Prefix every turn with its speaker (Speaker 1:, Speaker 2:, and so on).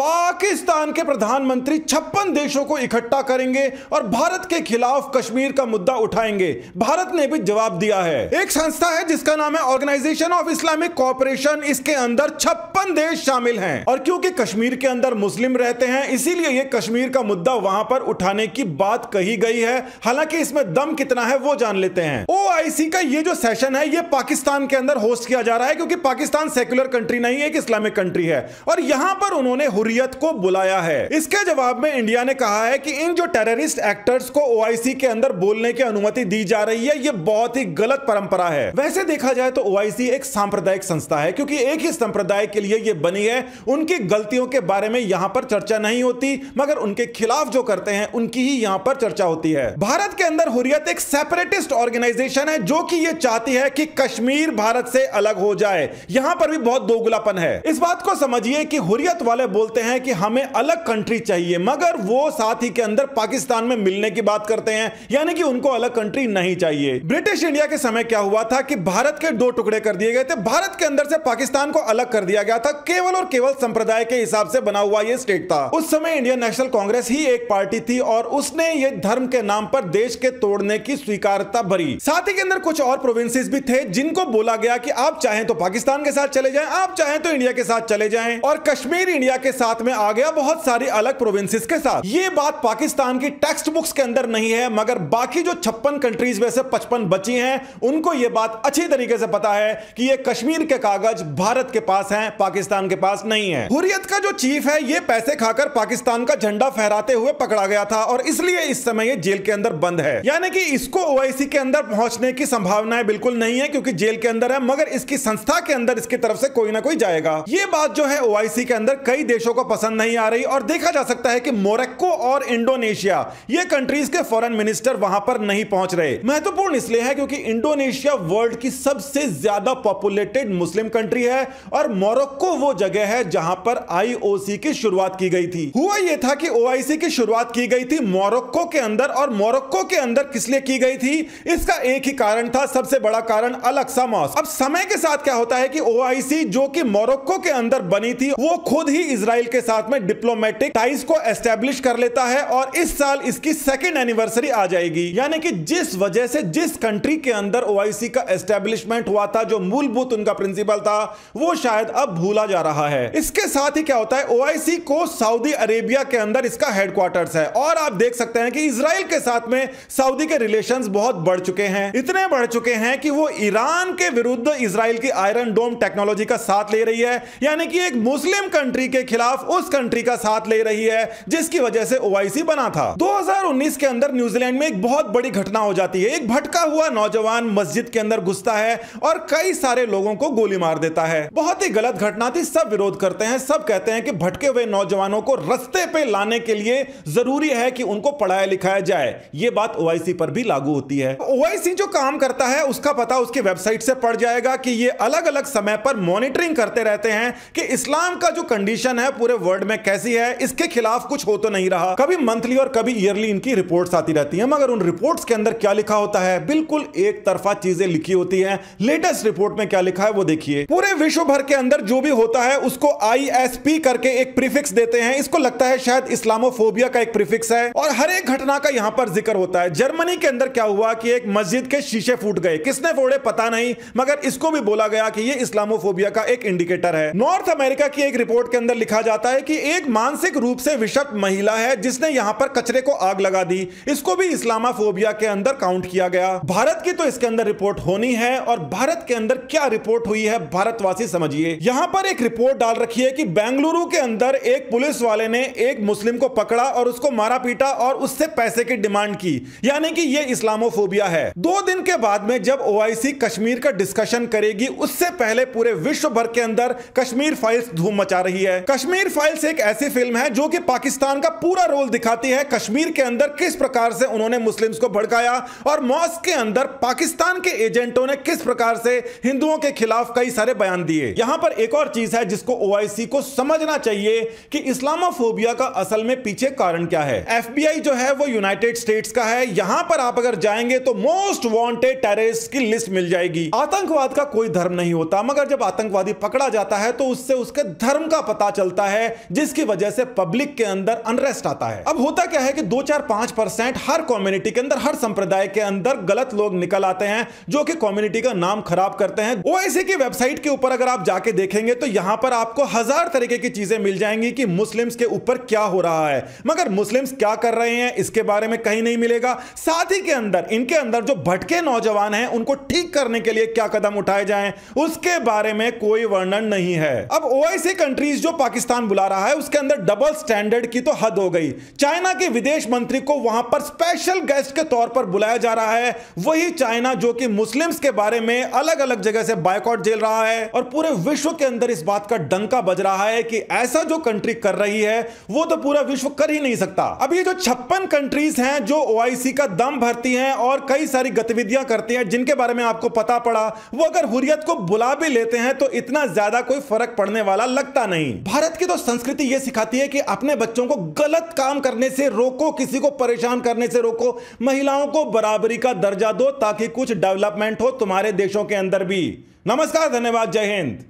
Speaker 1: पाकिस्तान के प्रधानमंत्री छप्पन देशों को इकट्ठा करेंगे और भारत के खिलाफ कश्मीर का मुद्दा उठाएँगे। भारत ने भी जवाब दिया है। एक संस्था है जिसका नाम है ऑर्गेनाइजेशन ऑफ़ इस्लामिक कॉपरेशन इसके अंदर छप्पन देश शामिल हैं। और क्योंकि कश्मीर के अंदर मुस्लिम रहते हैं, इसीलिए ये कश्मीर का मुद्दा वहाँ पर उठाने की बात कही गई है। हालाँकि इसमें दम कितना है वो जान लेते हैं। ओआईसी का ये जो सेशन है, ये पाकिस्तान के अंदर होस्ट किया जा रहा है, क्योंकि पाकिस्तान सेक्युलर कंट्री नहीं है, एक इस्लामिक कंट्री है। और यहाँ पर उन्होंने हुरियत को बुलाया है। इसके जवाब में इंडिया ने कहा है कि इन जो टेररिस्ट एक्टर्स को ओआईसी के अंदर बोलने की अनुमति दी जा रही है, ये बहुत ही गलत परंपरा है। वैसे देखा जाए तो ओआईसी एक सांप्रदायिक संस्था है, क्योंकि एक ही संप्रदाय के लिए ये बनी है। उनकी गलतियों के बारे में यहाँ पर चर्चा नहीं होती, मगर उनके खिलाफ जो करते हैं, उनकी ही यहाँ पर चर्चा होती है। भारत के अंदर हुरियत एक सेपरेटिस्ट ऑर्गेनाइजेशन है, जो कि ये चाहती है कि कश्मीर भारत से अलग हो जाए। यहाँ पर भी बहुत दोगुलापन है। इस बात को समझिए कि हुरियत वाले बोलते बोलते हैं कि हमें अलग कंट्री चाहिए, मगर वो साथ ही के अंदर पाकिस्तान में मिलने की बात करते हैं, यानी कि उनको अलग कंट्री नहीं चाहिए। ब्रिटिश इंडिया के समय क्या हुआ था कि भारत के दो टुकड़े कर दिए गए थे। भारत के अंदर से पाकिस्तान को अलग कर दिया गया था। केवल और केवल संप्रदाय के हिसाब से बना हुआ यह स्टेट था। उस समय इंडियन नेशनल कांग्रेस ही एक पार्टी थी और उसने ये धर्म के नाम पर देश के तोड़ने की स्वीकारता भरी। साथ ही के अंदर कुछ और प्रोविंसेस भी थे जिनको बोला गया कि आप चाहें तो पाकिस्तान के साथ चले जाएँ, आप चाहें तो इंडिया के साथ चले जाएँ और कश्मीर इंडिया के साथ साथ में आ गया बहुत सारी अलग प्रोविंसेस के साथ। ये बात पाकिस्तान की टेक्स्ट बुक्स के अंदर नहीं है, मगर बाकी जो छप्पन कंट्रीज़ में से पचपन बची हैं, उनको ये बात अच्छी तरीके से पता है कि ये कश्मीर के कागज़ भारत के पास हैं, पाकिस्तान के पास नहीं है। हुरियत का जो चीफ है, ये पैसे खाकर पाकिस्तान का झंडा फहराते हुए पकड़ा गया था और इसलिए इस समय ये जेल के अंदर बंद है। यानी कि इसको ओआईसी के अंदर पहुँचने की संभावनाएँ बिल्कुल नहीं है, क्योंकि जेल के अंदर है, मगर इसकी संस्था के अंदर इसकी तरफ़ से कोई ना कोई जाएगा। ये बात जो है ओआईसी के अंदर कई देशों को पसंद नहीं आ रही और देखा जा सकता है कि मोरक्को और इंडोनेशिया, ये कंट्रीज़ के फॉरेन मिनिस्टर वहाँ पर नहीं पहुँच रहे। महत्वपूर्ण इसलिए है क्योंकि इंडोनेशिया वर्ल्ड की सबसे ज़्यादा पॉपुलेटेड मुस्लिम कंट्री है और मोरक्को वो जगह है जहाँ पर आईओसी की शुरुआत की गई थी। हुआ यह था कि ओआईसी की शुरुआत की गई थी मोरक्को के अंदर और मोरक्को के अंदर किस लिए की गई थी? इसका एक ही कारण था, सबसे बड़ा कारण अलक्सा मॉस अब समय के साथ क्या होता है कि ओआईसी जो कि मोरक्को के अंदर बनी थी, वो खुद ही इसराइल के साथ में डिप्लोमेटिक टाइज को एस्टेब्लिश कर लेता है और इस साल इसकी सेकेंड एनिवर्सरी आ जाएगी। यानी कि जिस वजह से जिस कंट्री के अंदर ओआईसी का एस्टेब्लिशमेंट हुआ था, जो मूलभूत उनका प्रिंसिपल था, वो शायद अब भूला जा रहा है। इसके साथ ही क्या होता है ओआईसी को सऊदी अरेबिया के अंदर इसका हेडक्वार्टर्स है। और आप देख सकते हैं कि इसराइल के साथ में सऊदी के रिलेशन बहुत बढ़ चुके हैं। इतने बढ़ चुके हैं कि वो ईरान के विरुद्ध इसराइल की आयरन डोम टेक्नोलॉजी का साथ ले रही है। यानी कि एक मुस्लिम कंट्री के खिलाफ उस कंट्री कंट्री का साथ ले रही है, जिसकी वजह से ओआईसी बना था। 2019 के अंदर न्यूजीलैंड में एक बहुत बड़ी घटना हो जाती है। एक भटका हुआ नौजवान मस्जिद के अंदर घुसता है और कई सारे लोगों को गोली मार देता है। बहुत ही गलत घटना थी। सब विरोध करते हैं। सब कहते हैं कि भटके हुए नौजवानों को रस्ते पे लाने के लिए ज़रूरी है कि उनको पढ़ाया लिखाया जाए। ये बात ओआईसी पर भी लागू होती है। ओआईसी जो काम करता है, उसका पता उसकी वेबसाइट से पड़ जाएगा कि ये अलग अलग समय पर मॉनिटरिंग करते रहते हैं कि इस्लाम का जो कंडीशन है पूरे वर्ल्ड में कैसी है, इसके खिलाफ कुछ हो तो नहीं रहा। कभी मंथली और कभी ईयरली इनकी रिपोर्ट्स आती रहती हैं, मगर उन रिपोर्ट्स के अंदर क्या लिखा होता है? बिल्कुल एक चीज़ें लिखी होती हैं। लेटेस्ट रिपोर्ट में क्या लिखा है वो देखिए। पूरे विश्व भर के अंदर जो भी होता है, उसको आईएसपी करके एक प्रीफिक्स देते हैं। इसको लगता है शायद इस्लामोफोबिया का एक प्रीफिक्स है। और हर एक घटना का यहाँ पर ज़िक्र होता है। जर्मनी के अंदर क्या हुआ कि एक मस्जिद के शीशे फूट गए। किसने फोड़े पता नहीं, मगर इसको भी बोला गया कि ये इस्लामोफोबिया का एक इंडिकेटर है। नॉर्थ अमेरिका की एक रिपोर्ट के अंदर लिखा जाता है कि एक मानसिक रूप से विषक्त महिला है, जिसने यहाँ पर कचरे को आग लगा दी। इसको भी इस्लामाफोबिया के अंदर काउंट किया गया। भारत की तो इसके अंदर रिपोर्ट होनी है, और भारत के अंदर क्या रिपोर्ट हुई है, भारतवासी समझिए। यहाँ पर एक रिपोर्ट डाल रखी है कि बेंगलुरु के अंदर एक पुलिस वाले ने एक मुस्लिम को पकड़ा और उसको मारा पीटा और उससे पैसे की डिमांड की। यानी कि यह इस्लामोफोबिया है। दो दिन के बाद में जब ओआईसी कश्मीर का डिस्कशन करेगी, उससे पहले पूरे विश्व भर के अंदर कश्मीर फाइल्स धूम मचा रही है। कश्मीर फाइल्स एक ऐसी फ़िल्म है जो कि पाकिस्तान का पूरा रोल दिखाती है। कश्मीर के अंदर किस प्रकार से उन्होंने मुस्लिम्स को भड़काया और मॉस्क के अंदर पाकिस्तान के एजेंटों ने किस प्रकार से हिंदुओं के खिलाफ कई सारे बयान दिए? यहाँ पर एक और चीज़ है जिसको ओआईसी को समझना चाहिए कि इस्लामोफोबिया का असल में पीछे कारण क्या है। एफबीआई जो है वो यूनाइटेड स्टेट्स का है। यहाँ पर आप अगर जाएँगे तो मोस्ट वांटेड टेररिस्ट की लिस्ट मिल जाएगी। आतंकवाद का कोई धर्म नहीं होता, मगर जब आतंकवादी पकड़ा जाता है तो उससे उसके धर्म का पता चलता है, जिसकी वजह से पब्लिक के अंदर अनरेस्ट आता है। अब होता क्या है कि दो चार पाँच परसेंट हर कम्युनिटी के अंदर, हर संप्रदाय के अंदर गलत लोग निकल आते हैं, जो कि कम्युनिटी का नाम खराब करते हैं। ओआईसी की वेबसाइट के ऊपर अगर आप जाके देखेंगे तो यहाँ पर आपको हज़ार तरीके की चीज़ें मिल जाएँगी कि मुस्लिम्स के ऊपर क्या हो रहा है। मगर मुस्लिम्स क्या कर रहे हैं, इसके बारे में कहीं नहीं मिलेगा। साथ ही के अंदर, इनके अंदर जो भटके नौजवान हैं, उनको ठीक करने के लिए क्या कदम उठाए जाएँ, उसके बारे में कोई वर्णन नहीं है। अब ओआईसी कंट्रीज़ जो पाकिस्तान बुला रहा है, उसके अंदर डबल स्टैंडर्ड की तो हद हो गई। चाइना के विदेश मंत्री को वहाँ पर स्पेशल गेस्ट के तौर पर बुलाया जा रहा है। वही चाइना जो कि मुस्लिम्स के बारे में अलग अलग जगह से बायकॉट झेल रहा है और पूरे विश्व के अंदर इस बात का डंका बज रहा है कि ऐसा जो कंट्री कर रही है, वो तो पूरा विश्व कर ही नहीं सकता। अब ये जो छप्पन कंट्रीज़ हैं, जो ओआईसी का दम भरती हैं और कई सारी गतिविधियाँ करती हैं, जिनके बारे में आपको पता पड़ा, वो अगर हुरियत को बुला भी लेते हैं तो इतना ज़्यादा कोई फ़र्क पड़ने वाला लगता नहीं। भारत की तो संस्कृति यह सिखाती है कि अपने बच्चों को गलत काम करने से रोको, किसी को परेशान करने से रोको। महिलाओं को बराबरी का दर्जा दो ताकि कुछ डेवलपमेंट हो तुम्हारे देशों के अंदर भी। नमस्कार, धन्यवाद, जय हिंद।